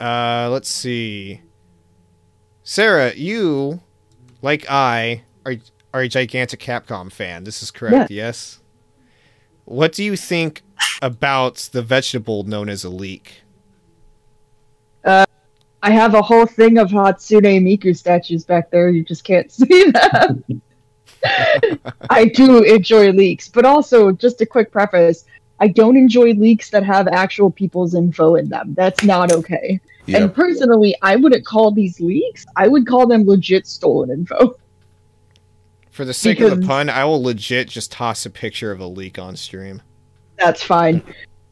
Uh, let's see. Sarah, you, like I, are are a gigantic Capcom fan. This is correct, yes? What do you think about the vegetable known as a leek? I have a whole thing of Hatsune Miku statues back there. You just can't see them. I do enjoy leaks, but also just a quick preface: I don't enjoy leaks that have actual people's info in them. That's not okay. And personally, I wouldn't call these leaks. I would call them legit stolen info. For the sake of the pun, I will legit just toss a picture of a leak on stream. That's fine.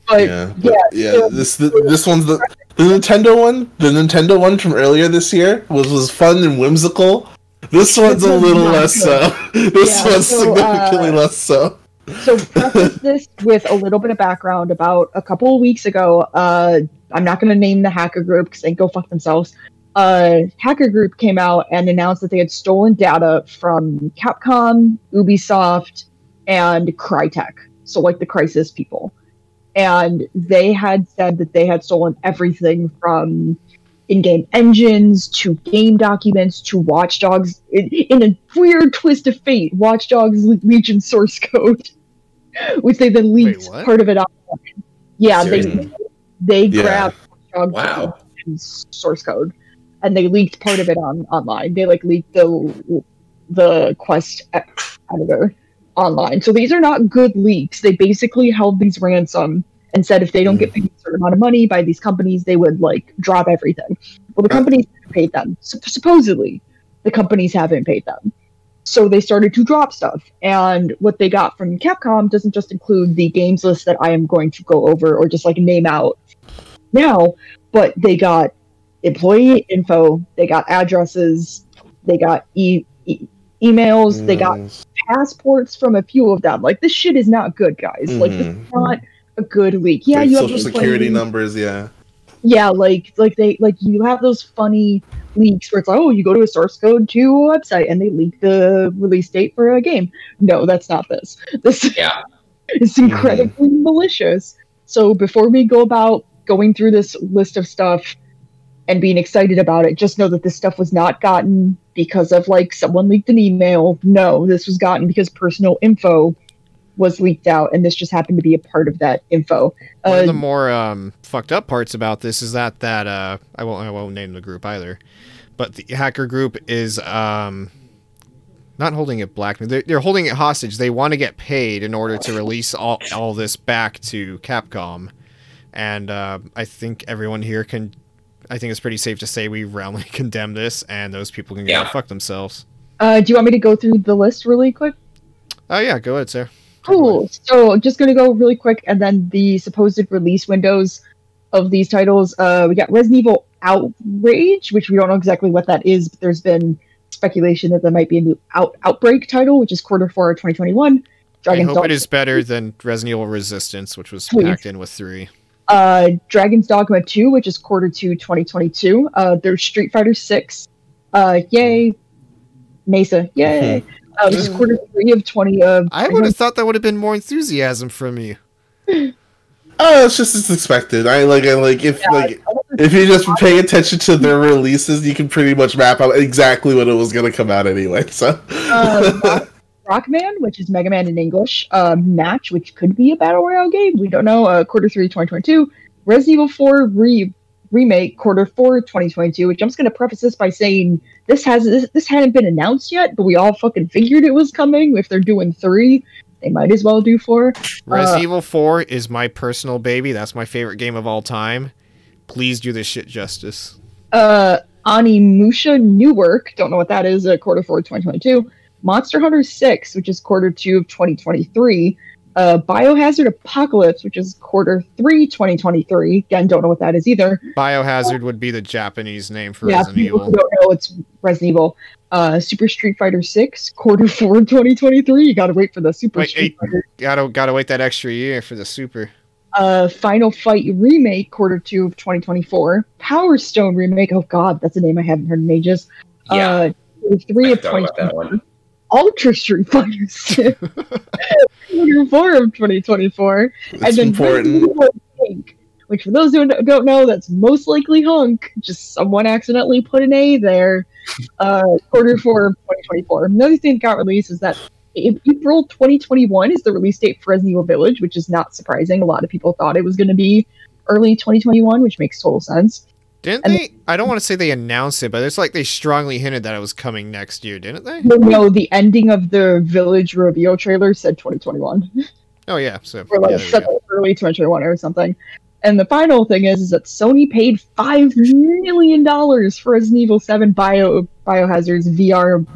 But yeah, yeah, but, yeah. so- This the, this one's the the Nintendo one. The Nintendo one from earlier this year was was fun and whimsical. This one's a little not less so. This Yeah, one's so, significantly uh, less so. So preface this with a little bit of background about a couple of weeks ago uh i'm not going to name the hacker group because they go fuck themselves. Uh hacker group came out and announced that they had stolen data from capcom ubisoft and crytek so like the Crysis people. And they had said that they had stolen everything from in-game engines to game documents to watchdogs in, in a weird twist of fate watchdogs Le- legion source code which they then leaked what? part of it off. Yeah, they Seriously? they Yeah. grabbed Watchdog Wow. Source code and they leaked part of it on online. They like leaked the the quest editor online. So these are not good leaks. They basically held these ransom and said if they don't get mm. paid a certain amount of money by these companies, they would like drop everything. Well, the companies paid them. Supposedly, the companies haven't paid them. So they started to drop stuff. And what they got from Capcom doesn't just include the games list that I am going to go over or just like name out now, but they got employee info, they got addresses, they got e- e- emails, they got Mm, passports from a few of them. Like this shit is not good, guys. Like this is Mhm. not a good leak. Yeah, like you have social security numbers. Yeah. Yeah, like like they like you have those funny leaks where it's like, oh, you go to a source code to a website and they leak the release date for a game. No, that's not this. This Yeah. is incredibly mm-hmm. malicious. So before we go about going through this list of stuff and being excited about it, just know that this stuff was not gotten because of like someone leaked an email. No, this was gotten because personal info was leaked out, and this just happened to be a part of that info. One Uh, of the more um, fucked up parts about this is that that uh, I won't I won't name the group either, but the hacker group is um, not holding it black. They're, they're holding it hostage. They want to get paid in order to release all all this back to Capcom, and uh, I think everyone here can. I think it's pretty safe to say we roundly condemn this, and those people can go Yeah. fuck themselves. uh, do you want me to go through the list really quick? Oh yeah, go ahead, sir. Cool. So just gonna go really quick, and then the supposed release windows of these titles. Uh, we got Resident Evil Outrage, which we don't know exactly what that is, but there's been speculation that there might be a new Out Outbreak title, which is quarter four, 2021. I Dragon's hope Dogma, it is better than Resident Evil Resistance, which was Please. packed in with three. uh, Dragon's Dogma 2, which is quarter two, 2022. Uh, there's Street Fighter 6. Uh, yay. Mesa, yay. This is quarter three of 20. Uh, I would have thought that would have been more enthusiasm from you. Oh, it's just as expected. I like. I like if like if you just pay attention to their releases, you can pretty much map out exactly when it was going to come out anyway. So. uh, Rock- Rockman, which is Mega Man in English, uh, Match, which could be a battle royale game. We don't know. Uh, quarter three, 2022. Resident Evil 4 re- remake, quarter four, 2022. Which I'm just gonna preface this by saying this has this, this hadn't been announced yet, but we all fucking figured it was coming. If they're doing three, they might as well do four. Resident Uh, Evil 4 is my personal baby. That's my favorite game of all time. Please do this shit justice. Uh, Onimusha New Work, don't know what that is. Uh, quarter four, 2022. Monster Hunter 6, which is quarter two of 2023. Uh, Biohazard Apocalypse, which is quarter three, 2023. Again, don't know what that is either. Biohazard would be the Japanese name for yeah, Resident people who Evil. don't know it's Resident Evil. Uh, Super Street Fighter 6, quarter four, 2023. You gotta wait for the Super Wait, Street hey. Fighter. Gotta gotta wait that extra year for the Super. Uh, Final Fight Remake, quarter two of 2024. Power Stone Remake. Oh god, that's a name I haven't heard in ages. Yeah. Uh, three I of thought about that 2024. Ultra Street Fighter 6. quarter four of 2024. It's and then important. Which for those who don't know, that's most likely Hunk. Just someone accidentally put an A there. Uh, quarter four 2024. Another thing that got released is that April 2021 is the release date for Resident Evil Village, which is not surprising. A lot of people thought it was going to be early 2021, which makes total sense. Didn't and they? I don't want to say they announced it, but it's like they strongly hinted that it was coming next year, didn't they? No, no the ending of the Village reveal trailer said 2021. Oh yeah, so or like yeah, early 2021 or something. And the final thing is, is that Sony paid five million dollars for Resident Evil 7 Bio Biohazard's VR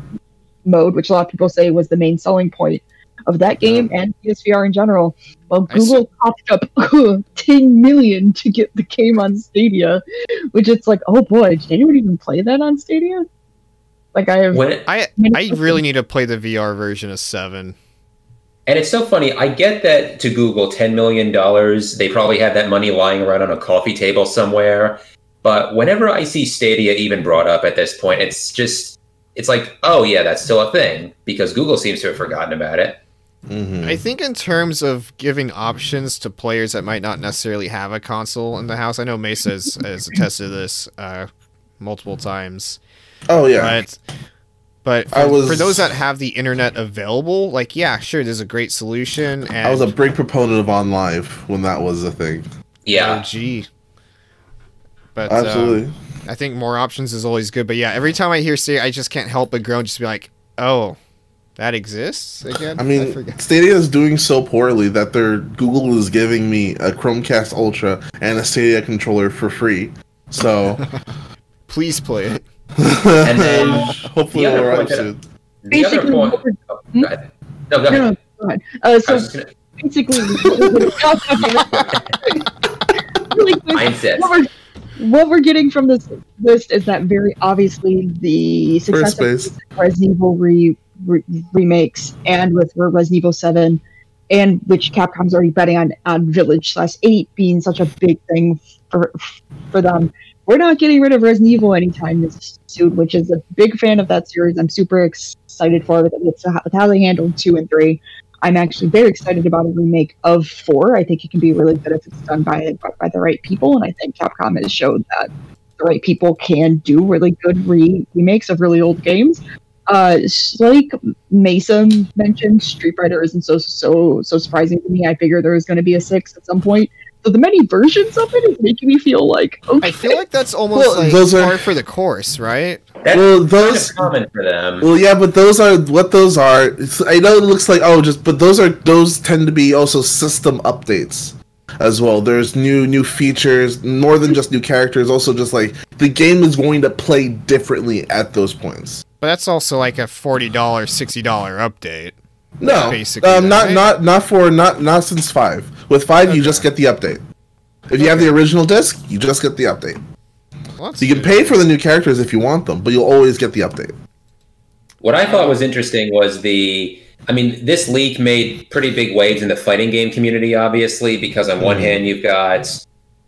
mode, which a lot of people say was the main selling point of that game and PSVR in general. Well, Google popped up 10 million to get the game on Stadia, which it's like, oh boy, did anyone even play that on Stadia? Like I have. When I I really need to play the VR version of Seven. And it's so funny. I get that to Google, ten million dollars. They probably have that money lying around on a coffee table somewhere. But whenever I see Stadia even brought up at this point, it's just it's like, oh yeah, that's still a thing because Google seems to have forgotten about it. Mm-hmm. I think in terms of giving options to players that might not necessarily have a console in the house, I know Mesa has, has attested to this uh, multiple times. Oh yeah. But, but for, was, for, those that have the internet available, like yeah, sure, there's a great solution. And, I was a big proponent of OnLive when that was a thing. Yeah. Oh, gee. But absolutely. Uh, I think more options is always good. But yeah, every time I hear say, I just can't help but groan, just be like, oh, that exists again. I mean, I Stadia is doing so poorly that their Google is giving me a Chromecast Ultra and a Stadia controller for free. So, please play it. and then hopefully the we're soon. The other point. Oh, go ahead. No, go ahead. No, go ahead. Uh, so gonna... basically, mindset. What we're, what we're getting from this list is that very obviously the success of Resident Evil re re- remakes and with Resident Evil 7 and which Capcom's already betting on on Village slash 8 being such a big thing for for them. We're not getting rid of Resident Evil anytime soon, which is a big fan of that series. I'm super excited for it. It's how they handled 2 and 3. I'm actually very excited about a remake of 4. I think it can be really good if it's done by by the right people, and I think Capcom has showed that the right people can do really good re- remakes of really old games uh like mason mentioned, Street Fighter isn't so so so surprising to me. I figured there was going to be a six at some point. So the many versions of it is making me feel like okay. I feel like that's almost well, like those are for the course, right? That's well, those kind common for them. Well, yeah, but those are what those are. I know it looks like oh, just but those are those tend to be also system updates as well. There's new new features, more than just new characters. Also, just like the game is going to play differently at those points. But that's also like a forty dollar, sixty dollar update. No, basically, um, not right? not not for not not since five. With five, okay. you just get the update. If you have the original disc, you just get the update. Well, so you can pay for the new characters if you want them, but you'll always get the update. What I thought was interesting was the. I mean, this leak made pretty big waves in the fighting game community, obviously, because on mm-hmm. one hand you've got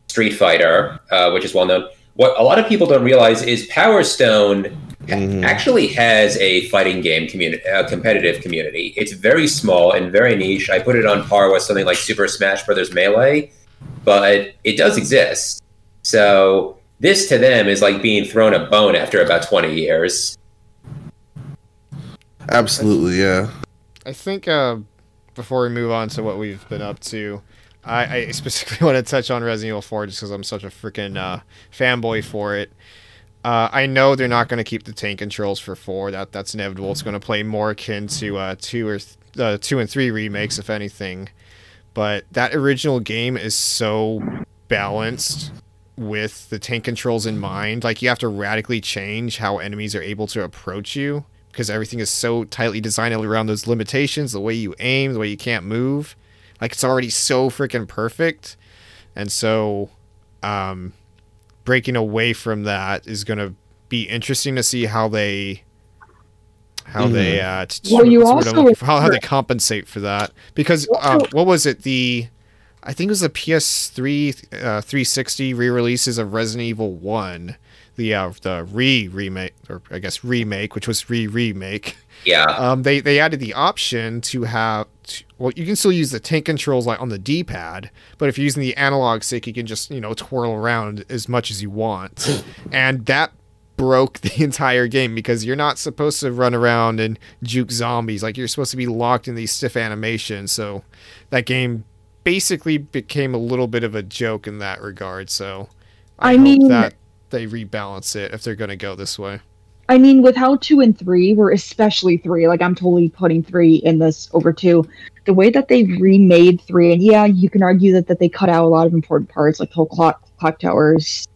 Street Fighter, uh, which is well known. What a lot of people don't realize is Power Stone mm-hmm. actually has a fighting game community, a competitive community. It's very small and very niche. I put it on par with something like Super Smash Brothers Melee, but it does exist. So this to them is like being thrown a bone after about 20 years. Absolutely, yeah. I think uh, before we move on to what we've been up to, I, I specifically want to touch on Resident Evil 4 just because I'm such a freaking uh, fanboy for it. Uh, I know they're not going to keep the tank controls for four. That that's inevitable. It's going to play more akin to uh, two or uh, two and three remakes, if anything. But that original game is so balanced with the tank controls in mind. Like you have to radically change how enemies are able to approach you because everything is so tightly designed around those limitations. The way you aim, the way you can't move, like it's already so freaking perfect. And so, um, breaking away from that is going to be interesting to see how they how mm. they mm-hmm. uh well, you also how, how they compensate for that because uh, what was it the I think it was the PS3 uh, 360 re-releases of Resident Evil 1, the uh, the re remake or I guess remake, which was re remake. Yeah. Um, they they added the option to have to, well, you can still use the tank controls like on the D-pad, but if you're using the analog stick, you can just you know twirl around as much as you want, and that broke the entire game because you're not supposed to run around and juke zombies like you're supposed to be locked in these stiff animations. So that game basically became a little bit of a joke in that regard. So I, I hope mean- that they rebalance it if they're going to go this way. I mean, with how two and three were especially three, like I'm totally putting three in this over two. The way that they remade three, and yeah, you can argue that, that they cut out a lot of important parts, like the whole clock clock towers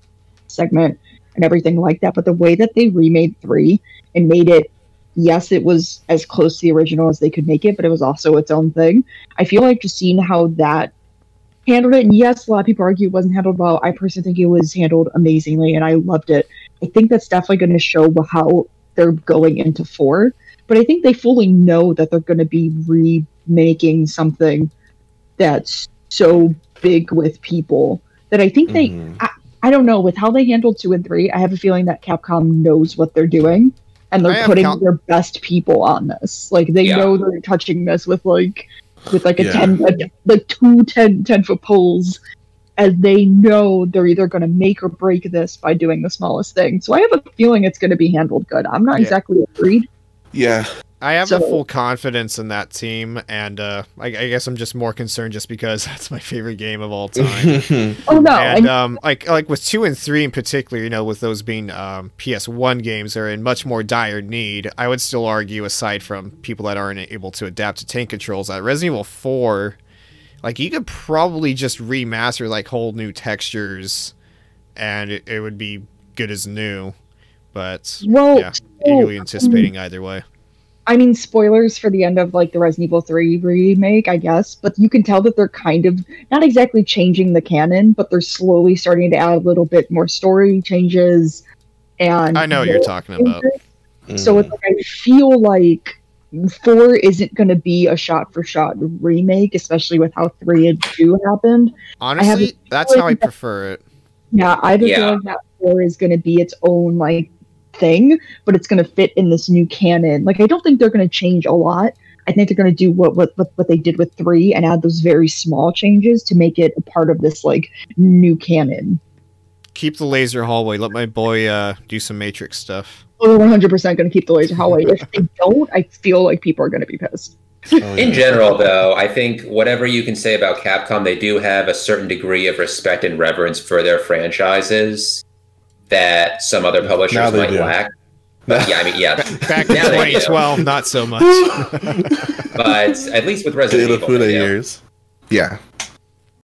segment and everything like that. But the way that they remade three and made it, yes, it was as close to the original as they could make it, but it was also its own thing. I feel like just seeing how that handled it, and yes, a lot of people argue it wasn't handled well. I personally think it was handled amazingly, and I loved it. I think that's definitely going to show how they're going into four. But I think they fully know that they're going to be remaking something that's so big with people that I think they. Mhm. I, I don't know with how they handled two and three. I have a feeling that Capcom knows what they're doing, and they're putting Cal- their best people on this. Like they Yeah. know they're touching this with like with like a Yeah. ten a, like two 10, 10 foot poles and they know they're either going to make or break this by doing the smallest thing. So I have a feeling it's going to be handled good. I'm not Yeah. exactly agreed. Yeah. I have So- the full confidence in that team, and uh, I, I guess I'm just more concerned just because that's my favorite game of all time. Oh no, and and um, like like with two and three in particular, you know, with those being um, PS1 games, are in much more dire need. I would still argue, aside from people that aren't able to adapt to tank controls, that Resident Evil Four, like you could probably just remaster like whole new textures, and it, it would be good as new. But well, yeah, so, eagerly anticipating either way. I mean, spoilers for the end of like the Resident Evil 3 remake, I guess, but you can tell that they're kind of not exactly changing the canon, but they're slowly starting to add a little bit more story changes. And I know what you're talking about. So mm-hmm. it's like I feel like four isn't going to be a shot for shot remake, especially with how three and two happened. Honestly, that's how I feeling that- prefer it. Yeah, I just Yeah. feel like that four is going to be its own like thing, but it's going to fit in this new canon. Like I don't think they're going to change a lot. I think they're going to do what, what what what they did with three and add those very small changes to make it a part of this like new canon. Keep the laser hallway. Let my boy uh, do some Matrix stuff. We're 100 percent going to keep the laser hallway. if they don't, I feel like people are going to be pissed. Oh, In general, though, I think whatever you can say about Capcom, they do have a certain degree of respect and reverence for their franchises that some other publishers Now they might do. lack. But yeah, I mean, yeah, Back in Now they 2012, not so much. but at least with Resident Data Evil, Fuda they do. years. Yeah.